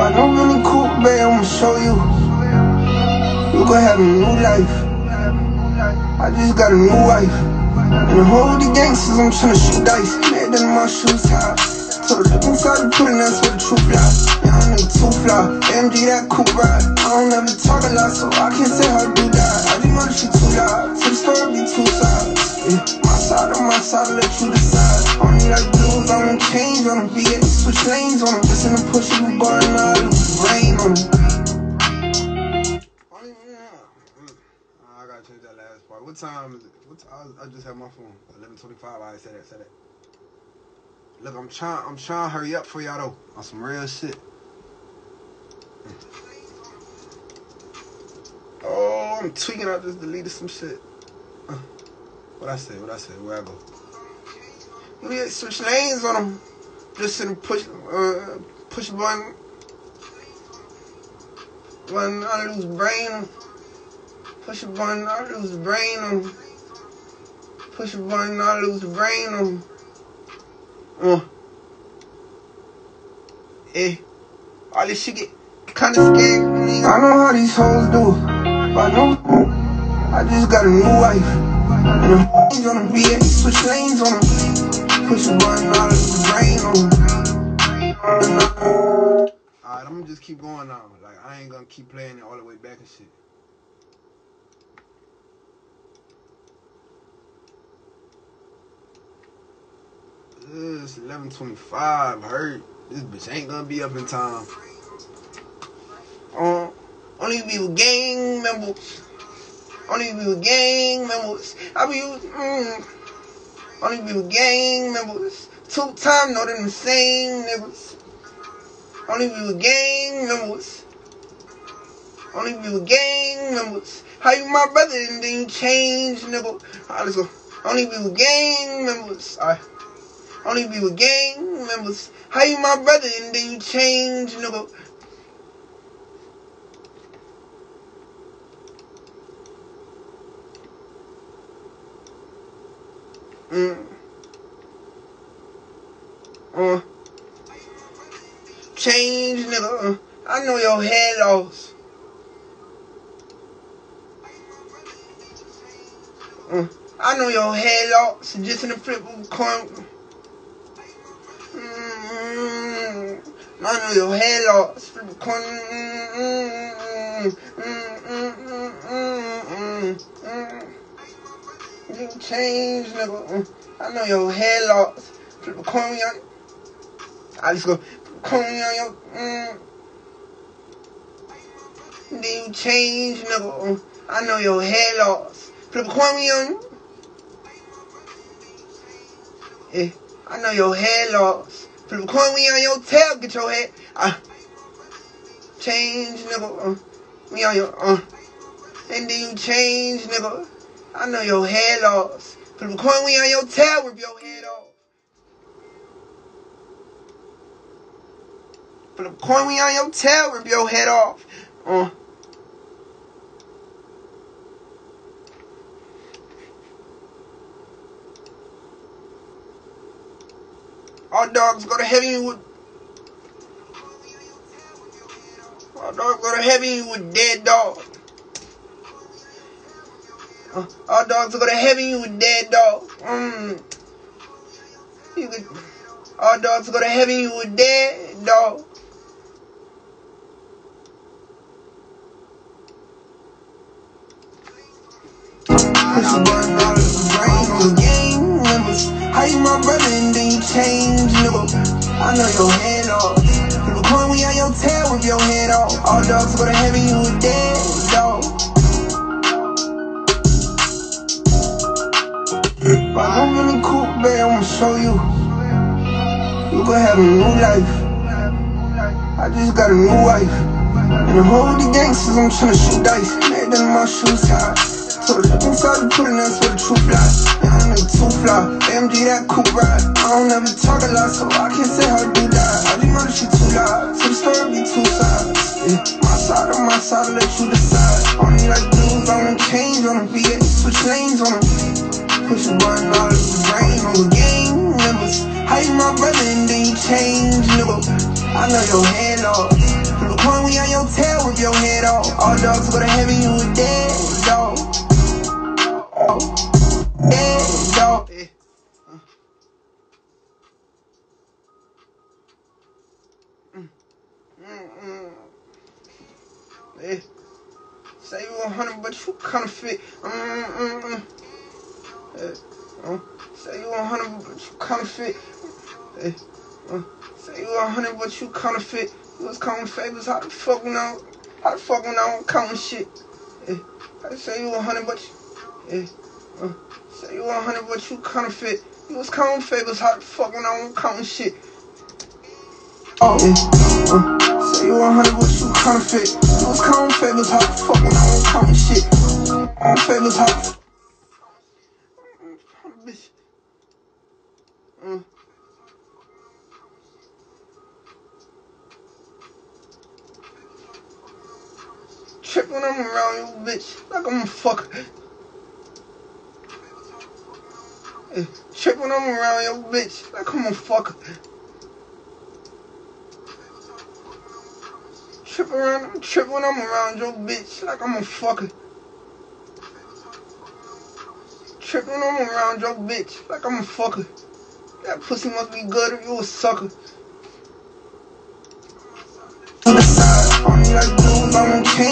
I don't really cool, babe, I'ma show you. You gon' have a new life. I just got a new wife. And the whole the gangsters, I'm tryna shoot dice. Made them my shoes high. So the inside the pudding, that's where the truth lies. I'm nigga too fly. AMG that cool ride. I don't ever talk a lot, so I can't say how to do that. I just know that she too loud. The story be two sides. Yeah, my side on my side, let you decide. Only like blues, I don't change on them. V8, switch lanes on them. Listen to push you, burn What time is it? What time? I just have my phone. Eleven twenty-five. I said that. Said that. Look, I'm trying. I'm trying to hurry up for y'all though. On some real shit. Oh, I'm tweaking. I just deleted some shit. Uh, what I say? What I say? Where I go? We had switch lanes on them. Just sitting push, uh, push button. Button, I lose brain. Push a button, I lose brain on. Push a button, I lose brain on. Uh. Eh. All this shit get kinda scared. nigga. I know how these hoes do. But I know I just got a new wife. And them hoes on them V8, switch lanes on them. Push a button, all the brain on them. Alright, I'm gonna just keep going now. Like, I ain't gonna keep playing it all the way back and shit. It's 11:25. Hurt. This bitch ain't gonna be up in time. Uh, only be with gang members. Only be with gang members. I be mm, only be with gang members. Two time, know them the same niggas. Only be with gang members. Only be with gang members. How you my brother and then change, nigga? Alright, let's go. Only be with gang members. Alright. Only be with gang members. How you my brother and then you change, nigga? Mm. Uh. Change, nigga. Uh, I know your head loss. Uh, I know your head loss. Just in the flip of coin. Mm, mm, mm, mm. You change, nigga. Mm, I know your head loss. Flip a coin, young. I just go. Coin on your. Mm. Then you change, nigga. Mm, I know your head loss. Flip a coin on. Yeah, I know your head loss. Flip a coin we on your tail. Get your head. I change, nigga. Uh, me on your. Uh. And then you change, nigga. I know your head loss. Flip a coin we on your tail. Rip your head off. Put a coin we on your tail, rip your head off. Uh. All dogs go to heaven with. All dogs go to heaven with dead dog. Uh, all dogs go to heaven with dead dog. Mm. You all dogs go to heaven with dead dog. Push a button out of the brain on gang members. How you my brother and then you change? I know your head off. People coin we on your tail with your head off. All dogs go to heaven, you dead dog. But I'm really cool, babe, I'ma show you. You gon' have a new life. I just got a new wife. And the whole of the gangsters, I'm tryna shoot dice. Made them my shoes high. So the inside the pudding, that's where the truth lies. Yeah, I'm nigga too fly. AMG that cool ride. I don't ever talk a lot, so I can't say how to do that. I know that she too loud. So the story be two sides. Yeah, my side on my side, let you decide. Only like blues, I don't change on them. V8, switch lanes on them. Push a button, all the rain on the gang members. How you my brother and then you change, nigga? I know your head off. The point, we on your tail, with your head off. All dogs go to heaven, you a dead Eh. Say you hundred, but you kind of fit. Mm-mm-mm. Eh. Uh, say you hundred, but you kind of fit. Eh. Uh, say you hundred, but you kind of fit. You was counting favors. How the fuck we know? How the fuck we know I'm counting shit? Eh. I say you hundred, but you. Eh. Uh, say you hundred, but you kind of fit. You was counting favors. How the fuck we know I'm counting shit? Oh, yeah. uh, you 100, but you counterfeit. You was favors, how the fuck when I ain't counting shit? Counting favors, how the Bitch. Mm. Trip when I'm around you, bitch. Like I'm a fucker. Eh, Trip when I'm around your bitch. Like I'm a fucker. Trip around, trip when I'm around your bitch. Like I'm a fucker. Trip when I'm around your bitch. Like I'm a fucker. That pussy must be good if you a sucker. to the side. On like I'm on chains,